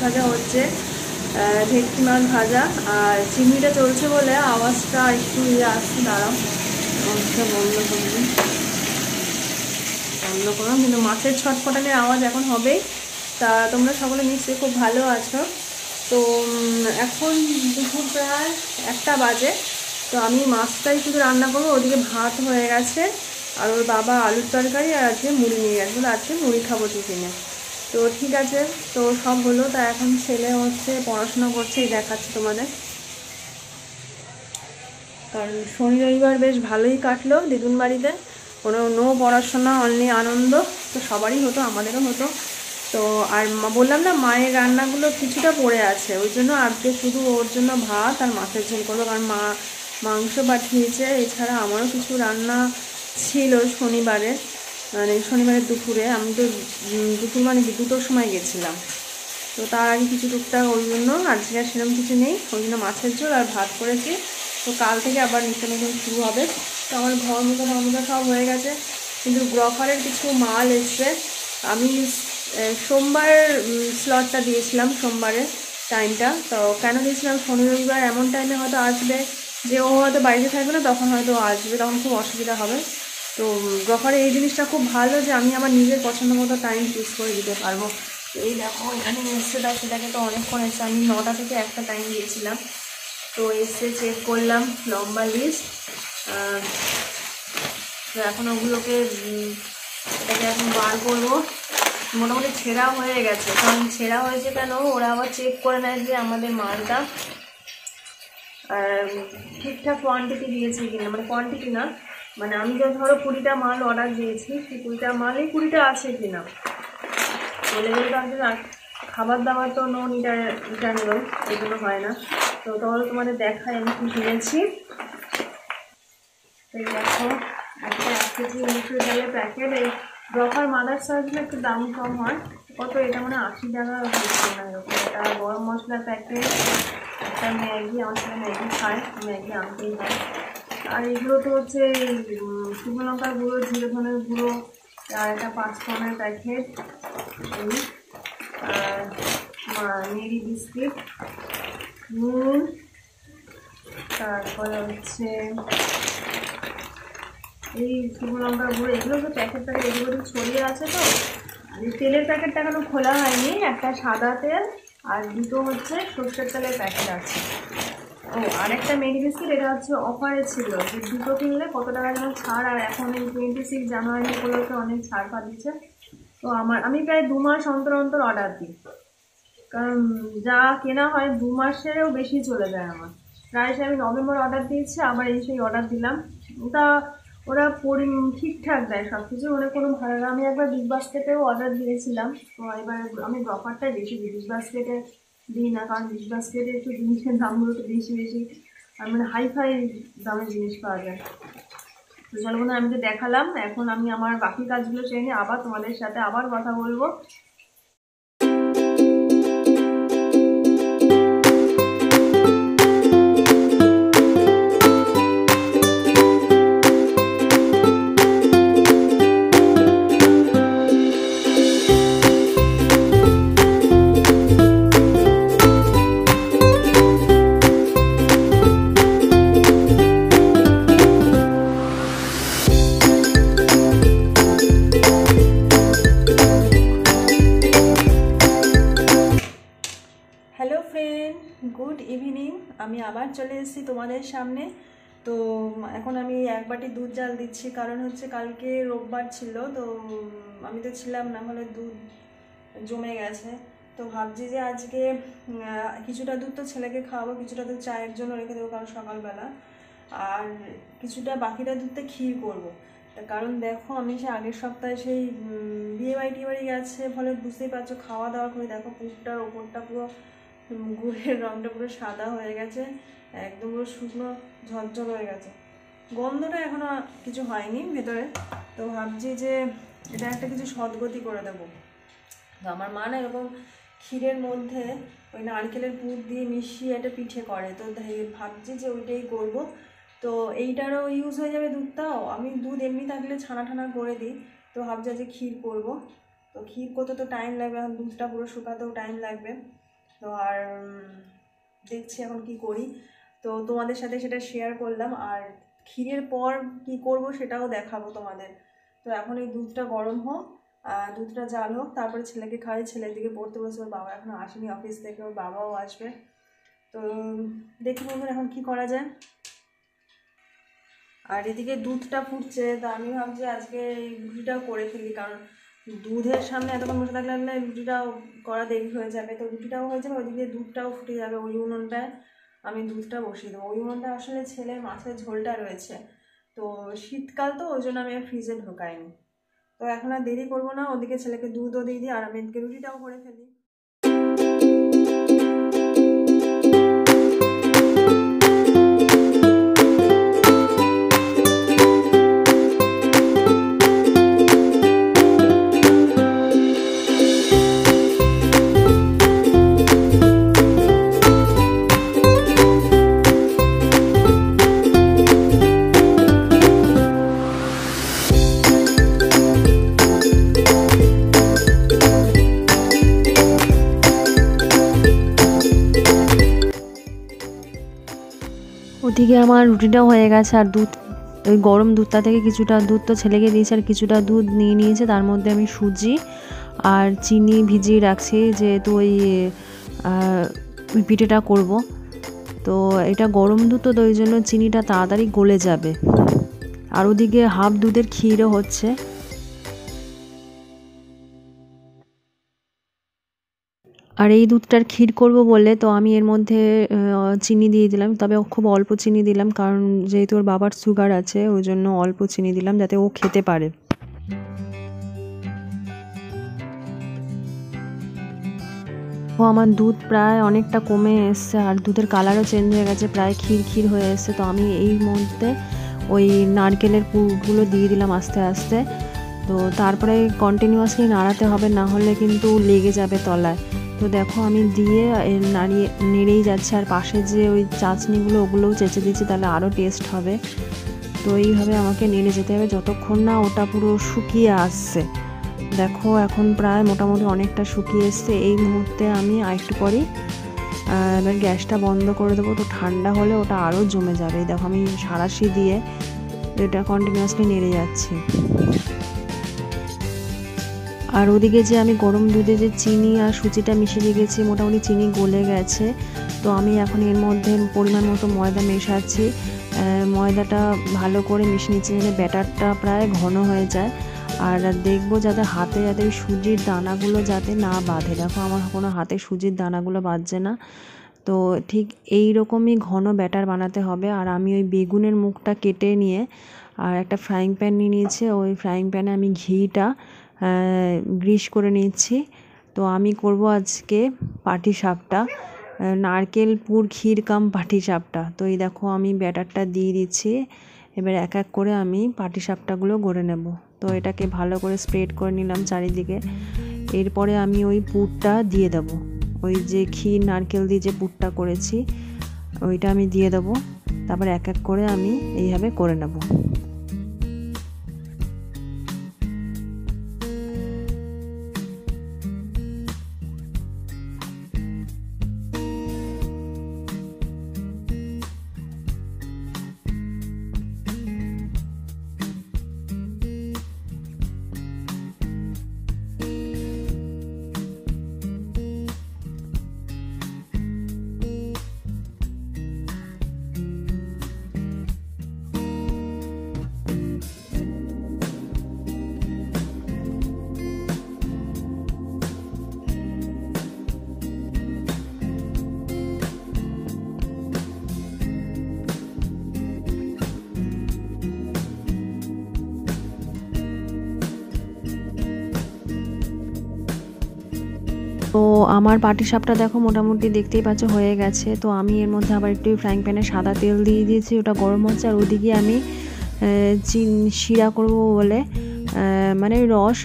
ভাজা হচ্ছে ভেটকি মাছ ভাজা আর চিমনিটা চলছে বলে আওয়াজটা একটু ইয়ে আসছে, দাঁড়াও। আওয়াজটা বন্ধ করবি বন্ধ করলাম কিন্তু মাছের ছটফটানের আওয়াজ এখন হবেই। তা তোমরা সকলে নিশ্চয়ই খুব ভালো আছো। তো এখন দুপুর প্রায় একটা বাজে। তো আমি মাছটাই শুধু রান্না করব, ওদিকে ভাত হয়ে গেছে। আর ওর বাবা আলুর তরকারি আর আজকে মুড়ি নিয়ে গেছে আজকে মুড়ি খাব টিফিনে। তো ঠিক আছে, তো সব হলো, তা এখন ছেলে হচ্ছে, পড়াশোনা করছে দেখাচ্ছে তোমাদের। কারণ শনি রবিবার বেশ ভালোই কাটলো দিদুন বাড়িতে। কোনো, নো পড়াশোনা অনলি আনন্দ, তো সবারই হতো, আমাদেরও হতো। তো আর বললাম না, মায়ের রান্নাগুলো কিছুটা পড়ে আছে, ওই জন্য আজকে শুধু ওর জন্য ভাত আর মাছের ঝোল করব, কারণ মা মাংস পাঠিয়েছে, এছাড়া আমারও কিছু রান্না ছিল শনিবারে। মানে শনিবারের দুপুরে আমি তো দুপুর মানে কি, দুটোর সময় গেছিলাম। তো তার আগে কিছু টুকটাক ওই জন্য আজকে আর সেরকম কিছু নেই, ওই জন্য মাছের ঝোল আর ভাত করেছি। তো কাল থেকে আবার নিত্য নতুন শুরু হবে। তো আমার ঘর মতো ঘর মতো সব হয়ে গেছে, কিন্তু গ্রফারের কিছু মাল এসছে। আমি সোমবার স্লটটা দিয়েছিলাম, সোমবারের টাইমটা তো কেন দিয়েছিলাম? শনি, রবিবার এমন টাইমে হয়তো আসবে যে ও হয়তো বাড়িতে থাকবে না, তখন হয়তো আসবে, তখন খুব অসুবিধা হবে। তো গ্রফারে এই জিনিসটা খুব ভালো যে আমি আমার নিজের পছন্দ মতো টাইম চুজ করে দিতে পারব। তো এই দেখো, এখানে এসছে তাই সেটাকে তো অনেকক্ষণ এসছে। আমি নটা থেকে একটা টাইম দিয়েছিলাম। তো এসে চেক করলাম লম্বা লিস্ট তো এখন ওগুলোকে এটাকে এখন বার করব। মোটামুটি ছেঁড়া হয়ে গেছে। কারণ ছেঁড়া হয়েছে কেন? ওরা আবার চেক করে নেয় যে আমাদের মালটা ঠিকঠাক কোয়ান্টিটি দিয়েছে কিনা। মানে কোয়ান্টিটি না। মানে আমি তো ধরো কুড়িটা মাল অর্ডার দিয়েছি, সেই কুড়িটা মালই কুড়িটা আছে কিনা? বলে খাবার দাবার তো নো নিটা রিটার্নেবল এগুলো হয় না। তো তাহলে তোমাদের দেখাই, আমি কি কিনেছি। এই দেখো, একটা এক কেজি মুসুর ডালের প্যাকেট এই ব্রফার মাদার সাইজগুলো একটু দাম কম হয়। কত? এটা মানে আশি টাকা এরকম। এটা গরম মশলার প্যাকেট একটা ম্যাগি, আমার ছেলে ম্যাগি খায়, ম্যাগি আনতেই হয়। আর এগুলো তো হচ্ছে শুকনো লঙ্কার গুঁড়ো, জিরে ধনের গুঁড়ো, আর একটা পাঁচ ফোনের প্যাকেট আর মেরি বিস্কিট, নুন, তারপরে হচ্ছে এই শুকনো লঙ্কার গুঁড়ো, এগুলো তো প্যাকেট প্যাকেট এগুলো তো ছড়িয়ে আছে তো, আর এই তেলের প্যাকেটটা এখনও খোলা হয়নি, একটা সাদা তেল, আর দুটো হচ্ছে সর্ষের তেলের প্যাকেট আছে। ও আর একটা এটা হচ্ছে অফারে ছিল। যে দুটো কিনলে কত টাকা যেন ছাড়, আর এখন এই টোয়েন্টি সিক্স জানুয়ারি উপলক্ষে অনেক ছাড় পা দিচ্ছে তো আমার, আমি প্রায় দু মাস অন্তর অন্তর অর্ডার দিই। কারণ যা কেনা হয় দু মাসেরও বেশি চলে যায় আমার। প্রায় সে আমি নভেম্বর অর্ডার দিয়েছি, আবার এই সেই অর্ডার দিলাম। ওটা, ওরা পরি, ঠিকঠাক দেয় সব কিছু মানে কোনো না। আমি একবার বিগ বাস্কেটেও অর্ডার দিয়েছিলাম। তো এবার আমি ব্রফারটাই বেশি বিগ বাস্কেটে দিই না কারণ বিগ বাস্কেটে একটু জিনিসের দামগুলো একটু বেশি বেশি। আর মানে হাই ফাই দামের জিনিস পাওয়া যায়। তো চলো আমি তো দেখালাম। এখন আমি আমার বাকি কাজগুলো চেয়ে আবার তোমাদের সাথে আবার কথা বলব। এসেছি তোমাদের সামনে। তো এখন আমি এক বাটি দুধ জাল দিচ্ছি, কারণ হচ্ছে কালকে রোববার ছিল, তো আমি তো ছিলাম না হলে দুধ জমে গেছে। তো ভাবছি যে আজকে কিছুটা দুধ তো ছেলেকে খাওয়াবো, কিছুটা দুধ চায়ের জন্য রেখে দেবো কারণ সকালবেলা। আর কিছুটা বাকিটা দুধতে ক্ষীর করব। তার কারণ দেখো, আমি সে আগের সপ্তাহে সেই বিয়ে বাড়ি টিয়ে বাড়ি গেছে, ফলে বুঝতেই পারছ, খাওয়া দাওয়া করে দেখো পুরটার ওপরটা পুরো গুড়ের রঙটা পুরো সাদা হয়ে গেছে। একদম পুরো শুকনো ঝলঝল হয়ে গেছে। গন্ধটা এখনও কিছু হয়নি ভেতরে। তো ভাবছি যে এটা একটা কিছু সদ্গতি করে দেবো। তো আমার মা না এরকম ক্ষীরের মধ্যে ওই নারকেলের পুর দিয়ে মিশিয়ে একটা পিঠে করে। তো ভাবছি যে ওইটাই করব। তো এইটারও ইউজ হয়ে যাবে দুধটাও আমি দুধ এমনি থাকলে ছানা ঠানা করে দিই। তো ভাবছি যে ক্ষীর করব। তো ক্ষীর করতে তো টাইম লাগবে, এখন দুধটা পুরো শুকাতেও টাইম লাগবে। তো আর দেখছি এখন কি করি। তো তোমাদের সাথে সেটা শেয়ার করলাম, আর ক্ষীরের পর কি করব সেটাও দেখাবো তোমাদের। তো এখন এই দুধটা গরম হোক দুধটা জাল হোক, তারপরে ছেলেকে খাওয়াই। ছেলের দিকে পড়তে বসে, ওর বাবা এখনও আসেনি অফিস থেকে, ওর বাবাও আসবে। তো দেখি বন্ধুরা এখন কি করা যায়। আর এদিকে দুধটা ফুটছে, তা আমি ভাবছি আজকে এই রুটিটাও করে ফেলি, কারণ দুধের সামনে এতক্ষণ বসে থাকলে রুটিটাও করা দেরি হয়ে যাবে। তো রুটিটাও হয়ে যাবে ওইদিকে দুধটাও ফুটে যাবে ওই উনুনটায়। আমি দুধটা বসিয়ে দেবো। ওই মধ্যে আসলে ছেলে মাছের ঝোলটা রয়েছে। তো শীতকাল তো, ওই জন্য আমি আর ফ্রিজে ঢোকাইনি। তো এখন আর দেরি করব না, ওদিকে ছেলেকে দুধও দিয়ে দিই, আর আমি এদিকে রুটিটাও করে ফেলি। ওদিকে আমার রুটিটাও হয়ে গেছে আর দুধ, ওই গরম দুধটা থেকে কিছুটা দুধ তো ছেলেকে দিয়েছে আর কিছুটা দুধ নিয়ে নিয়েছে। তার মধ্যে আমি সুজি আর চিনি ভিজিয়ে রাখছি যেহেতু ওই পিঠেটা করব। তো এটা গরম দুধ তো ওই জন্য চিনিটা তাড়াতাড়ি গলে যাবে। আর ওদিকে হাফ দুধের ক্ষীরও হচ্ছে। আর এই দুধটার ক্ষীর করব বলে তো আমি এর মধ্যে চিনি দিয়ে দিলাম। তবে খুব অল্প চিনি দিলাম, কারণ যেহেতু ওর বাবার সুগার আছে, ওই জন্য অল্প চিনি দিলাম যাতে ও খেতে পারে। ও আমার দুধ প্রায় অনেকটা কমে এসছে, আর দুধের কালারও চেঞ্জ হয়ে গেছে, প্রায় ক্ষীর ক্ষীর হয়ে এসছে। তো আমি এই মধ্যে ওই নারকেলের পুরগুলো দিয়ে দিলাম আস্তে আস্তে। তো তারপরে কন্টিনিউয়াসলি নাড়াতে হবে, না হলে কিন্তু লেগে যাবে তলায়। তো দেখো আমি দিয়ে নাড়িয়ে, নেড়েই যাচ্ছে। আর পাশে যে ওই চাচনিগুলো ওগুলোও চেঁচে দিচ্ছি, তাহলে আরও টেস্ট হবে। তো এইভাবে আমাকে নেড়ে যেতে হবে। যতক্ষণ না ওটা পুরো শুকিয়ে আসছে। দেখো এখন প্রায় মোটামুটি অনেকটা শুকিয়ে এসছে। এই মুহূর্তে আমি আরেকটু পরই এবার গ্যাসটা বন্ধ করে দেবো। তো ঠান্ডা হলে ওটা আরও জমে যাবে। দেখো আমি সারাশি দিয়ে, এটা কন্টিনিউয়াসলি নেড়ে যাচ্ছি। আর ওদিকে যে আমি গরম দুধে যে চিনি আর সুচিটা মিশিয়ে রেখেছি মোটামুটি চিনি গলে গেছে। তো আমি এখন এর মধ্যে পরিমাণ মতো ময়দা মেশাচ্ছি। ময়দাটা ভালো করে মিশিয়ে নিচ্ছি যেন ব্যাটারটা প্রায় ঘন হয়ে যায়। আর দেখব যাতে হাতে যাতে ওই সুজির দানাগুলো যাতে না বাঁধে। দেখো আমার কোনো হাতে সুজির দানাগুলো বাঁধছে না। তো ঠিক এই রকমই ঘন ব্যাটার বানাতে হবে। আর আমি ওই বেগুনের মুখটা কেটে নিয়ে আর একটা ফ্রাইং প্যান নিয়ে নিয়েছি। ওই ফ্রাইং প্যানে আমি ঘিটা গ্রিস করে নিচ্ছি তো আমি করব আজকে পাটি সাপটা নারকেল, পুর, ক্ষীর, কাম পাটি সাপটা তো এই দেখো আমি ব্যাটারটা দিয়ে দিচ্ছি। এবার এক এক করে আমি পাটি সাপটাগুলো গড়ে নেব। তো এটাকে ভালো করে স্প্রেড করে নিলাম চারিদিকে। এরপরে আমি ওই পুরটা দিয়ে দেব। ওই যে ক্ষীর, নারকেল দিয়ে যে পুরটা করেছি, ওইটা আমি দিয়ে দেবো। তারপর এক এক করে আমি এইভাবে করে নেব। আমার পাটি সাপটা দেখো মোটামুটি দেখতেই পাচ্ছ হয়ে গেছে। তো আমি এর মধ্যে আবার একটু ফ্রাইং প্যানে সাদা তেল দিয়ে দিয়েছি, ওটা গরম হচ্ছে। আর ওদিকে আমি চিন, শিরা করব বলে মানে রস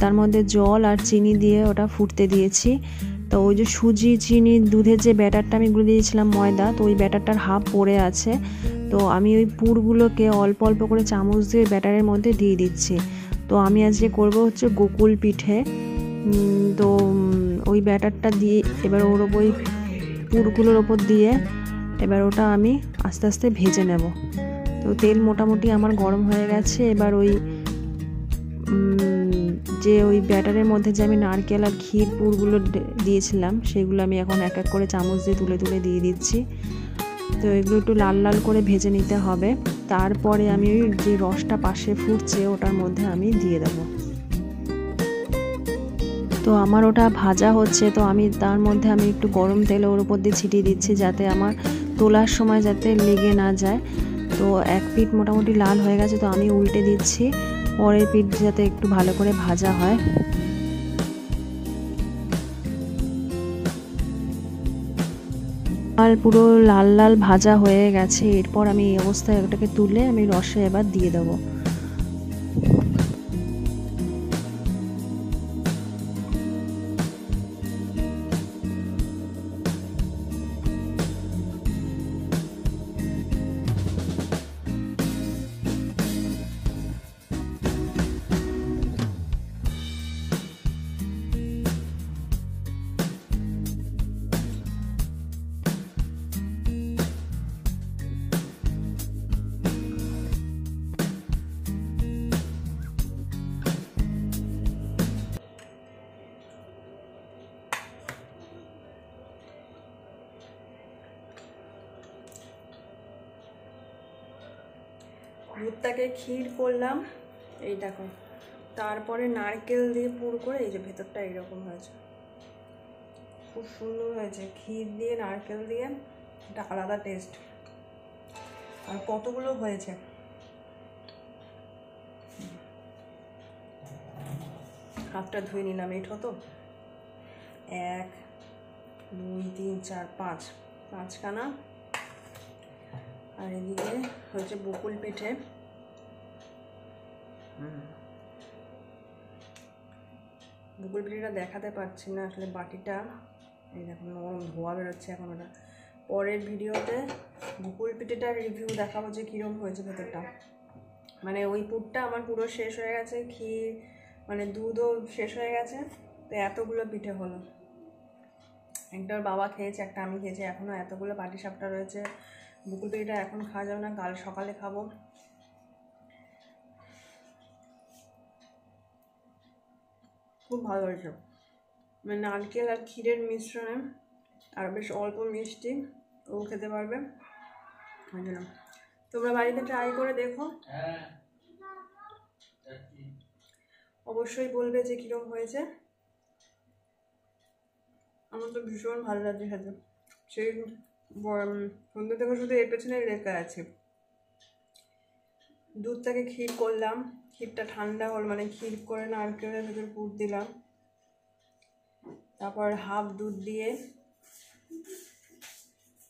তার মধ্যে জল আর চিনি দিয়ে ওটা ফুটতে দিয়েছি। তো ওই যে সুজি, চিনি, দুধের যে ব্যাটারটা আমি গুলে দিয়েছিলাম ময়দা, তো ওই ব্যাটারটার হাফ পড়ে আছে। তো আমি ওই পুরগুলোকে অল্প অল্প করে চামচ দিয়ে ব্যাটারের মধ্যে দিয়ে দিচ্ছি। তো আমি আজকে করব হচ্ছে গোকুল পিঠে। তো ওই ব্যাটারটা দিয়ে, এবার ওর ওই পুরগুলোর ওপর দিয়ে, এবার ওটা আমি আস্তে আস্তে ভেজে নেব। তো তেল মোটামুটি আমার গরম হয়ে গেছে, এবার ওই যে ওই ব্যাটারের মধ্যে যে আমি নারকেল আর ক্ষীর পুরগুলো দিয়েছিলাম, সেগুলো আমি এখন এক এক করে চামচ দিয়ে তুলে তুলে দিয়ে দিচ্ছি। তো এগুলো একটু লাল লাল করে ভেজে নিতে হবে। তারপরে আমি ওই যে রসটা পাশে ফুটছে, ওটার মধ্যে আমি দিয়ে দেবো। তো আমার ওটা ভাজা হচ্ছে, তো আমি তার মধ্যে আমি একটু গরম তেল ওর উপর দিয়ে ছিটিয়ে দিচ্ছি যাতে আমার তোলার সময় যাতে লেগে না যায়। তো এক পিঠ মোটামুটি লাল হয়ে গেছে, তো আমি উল্টে দিচ্ছি। পরের পিঠ যাতে একটু ভালো করে ভাজা হয়। আর পুরো লাল লাল ভাজা হয়ে গেছে, এরপর আমি এই অবস্থায় ওটাকে তুলে আমি রসে এবার দিয়ে দেবো। দুধটাকে ক্ষীর করলাম। এই দেখো, তারপরে নারকেল দিয়ে পুর করে এই যে ভেতরটা এইরকম হয়েছে। খুব সুন্দর হয়েছে, ক্ষীর দিয়ে, নারকেল দিয়ে, এটা আলাদা টেস্ট আর কতগুলো হয়েছে? হাতটা ধুয়ে নিলাম, এঠো তো। এক, দুই, তিন, চার, পাঁচ। পাঁচখানা। আর এদিকে হচ্ছে বকুল পিঠে। বকুল পিঠেটা দেখাতে পারছি না আসলে বাটিটা। এই দেখো, নরম ধোয়া বেরোচ্ছে এখন ওটা। পরের ভিডিওতে বকুল পিঠেটার রিভিউ দেখাবো যে কীরকম হয়েছে ভেতরটা। মানে ওই পুরটা আমার পুরো শেষ হয়ে গেছে, ক্ষীর মানে দুধও শেষ হয়ে গেছে, তো এতগুলো পিঠে হলো। একটা বাবা খেয়েছে, একটা আমি খেয়েছি এখনও এতগুলো পাটি সাপটা রয়েছে। বুকুল পিঠেটা এখন খাওয়া যাবে না, কাল সকালে খাব। খুব ভালো হয়েছে। মানে নারকেল আর ক্ষীরের মিশ্রণে আর বেশ অল্প মিষ্টি ও খেতে পারবে। ওই জন্য। তোমরা বাড়িতে ট্রাই করে দেখো। অবশ্যই বলবে যে কীরকম হয়েছে। আমার তো ভীষণ ভালো লাগছে খেতে। সেই সন্ধ্যে থেকে শুধু এর পেছনেই লেখা আছে। দুধটাকে ক্ষীর করলাম। ক্ষীরটা ঠান্ডা হল মানে ক্ষীর করে নারকেলের ভেতর পুর দিলাম। তারপর হাফ দুধ দিয়ে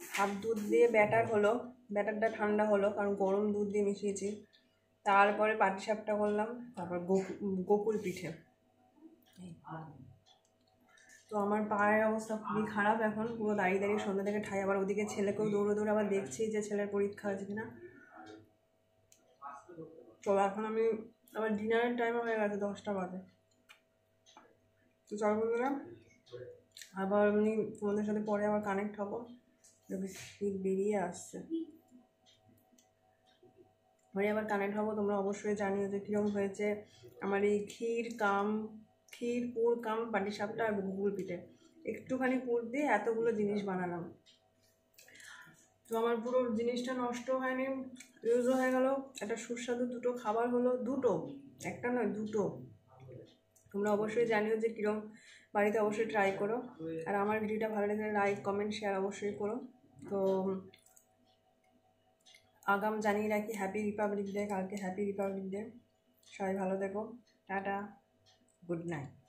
হাফ দুধ দিয়ে ব্যাটার হলো। ব্যাটারটা ঠান্ডা হলো, কারণ গরম দুধ দিয়ে মিশিয়েছি। তারপরে পাটিসাপটা করলাম, তারপর গোকুল পিঠে। তো আমার পায়ের অবস্থা খুবই খারাপ এখন, পুরো দাঁড়িয়ে দাঁড়িয়ে সন্ধ্যা থেকে ঠাই আবার ওদিকে ছেলেকেও দৌড়ে দৌড়ে আবার দেখছি যে ছেলের পরীক্ষা আছে কিনা। তো এখন আমি আবার ডিনারের টাইম হয়ে গেছে, দশটা বাজে। তো চল বন্ধুরা, আবার আমি তোমাদের সাথে পরে আবার কানেক্ট হব। শীত বেরিয়ে আসছে। পরে আবার কানেক্ট হব, তোমরা অবশ্যই জানিও যে কীরকম হয়েছে আমার এই ক্ষীর কাম, ক্ষীর, পুর কাম, পাটিসাপটা আর গুগল পিঠে। একটুখানি পুর দিয়ে এতগুলো জিনিস বানালাম। তো আমার পুরো জিনিসটা নষ্ট হয়নি ইউজও হয়ে গেল। একটা সুস্বাদু দুটো খাবার হলো দুটো, একটা নয়, দুটো। তোমরা অবশ্যই জানিও যে কীরকম বাড়িতে অবশ্যই ট্রাই করো। আর আমার ভিডিওটা ভালো লাগলে লাইক কমেন্ট শেয়ার অবশ্যই করো। তো আগাম জানিয়ে রাখি হ্যাপি রিপাবলিক ডে কালকে হ্যাপি রিপাবলিক ডে সবাই ভালো দেখো টাটা গুড নাইট